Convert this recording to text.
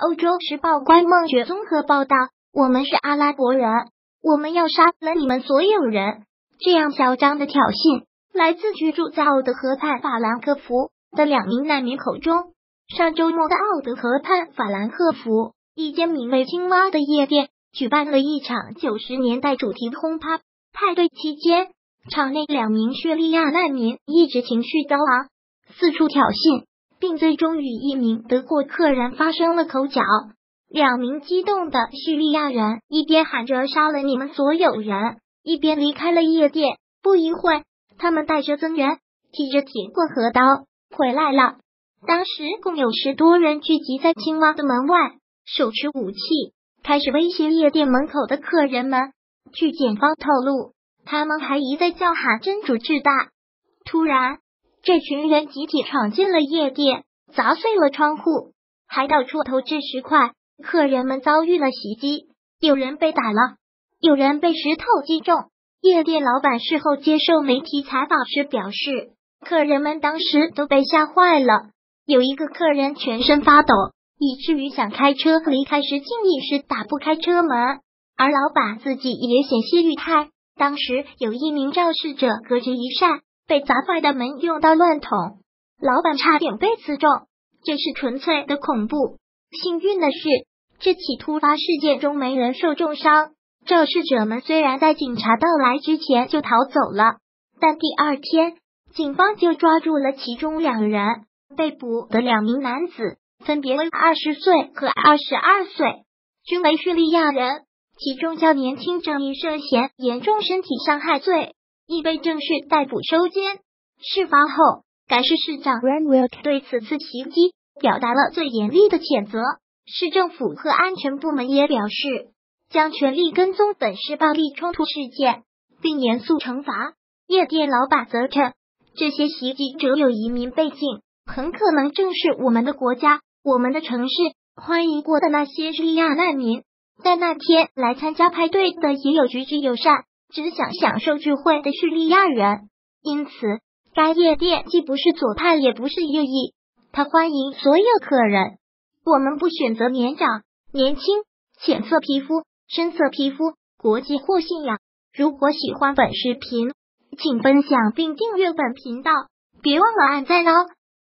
欧洲时报官孟爵综合报道：“我们是阿拉伯人，我们要杀了你们所有人。”这样嚣张的挑衅来自居住在奥德河畔法兰克福的两名难民口中。上周末的奥德河畔法兰克福，一间名为“青蛙”的夜店举办了一场九十年代主题轰趴派对。期间，场内两名叙利亚难民一直情绪高昂，四处挑衅，并最终与一名德国客人发生了口角。两名激动的叙利亚人一边喊着“杀了你们所有人”。一边离开了夜店，不一会，他们带着增援，提着铁棍和刀回来了。当时共有十多人聚集在青蛙的门外，手持武器，开始威胁夜店门口的客人们。据检方透露，他们还一再叫喊“真主至大”。突然，这群人集体闯进了夜店，砸碎了窗户，还到处投掷石块。客人们遭遇了袭击，有人被打了。有人被石头击中。夜店老板事后接受媒体采访时表示，客人们当时都被吓坏了。有一个客人全身发抖，以至于想开车离开时，竟一时打不开车门。而老板自己也险些遇害。当时有一名肇事者隔着一扇被砸坏的门用刀乱捅，老板差点被刺中。这是纯粹的恐怖。幸运的是，这起突发事件中没人受重伤。肇事者们虽然在警察到来之前就逃走了，但第二天警方就抓住了其中两人。被捕的两名男子分别为二十岁和二十二岁，均为叙利亚人。其中较年轻者因涉嫌严重身体伤害罪，已被正式逮捕收监。事发后，该市市长对此次袭击表达了最严厉的谴责。市政府和安全部门也表示。将全力跟踪本市暴力冲突事件，并严肃惩罚。夜店老板则称，这些袭击者有移民背景，很可能正是我们的国家、我们的城市欢迎过的那些叙利亚难民。在那天来参加派对的也有举止友善、只想享受聚会的叙利亚人。因此，该夜店既不是左派，也不是右翼，他欢迎所有客人。我们不选择年长、年轻、浅色皮肤。深色皮肤、国籍或信仰。如果喜欢本视频，请分享并订阅本频道，别忘了按赞哦。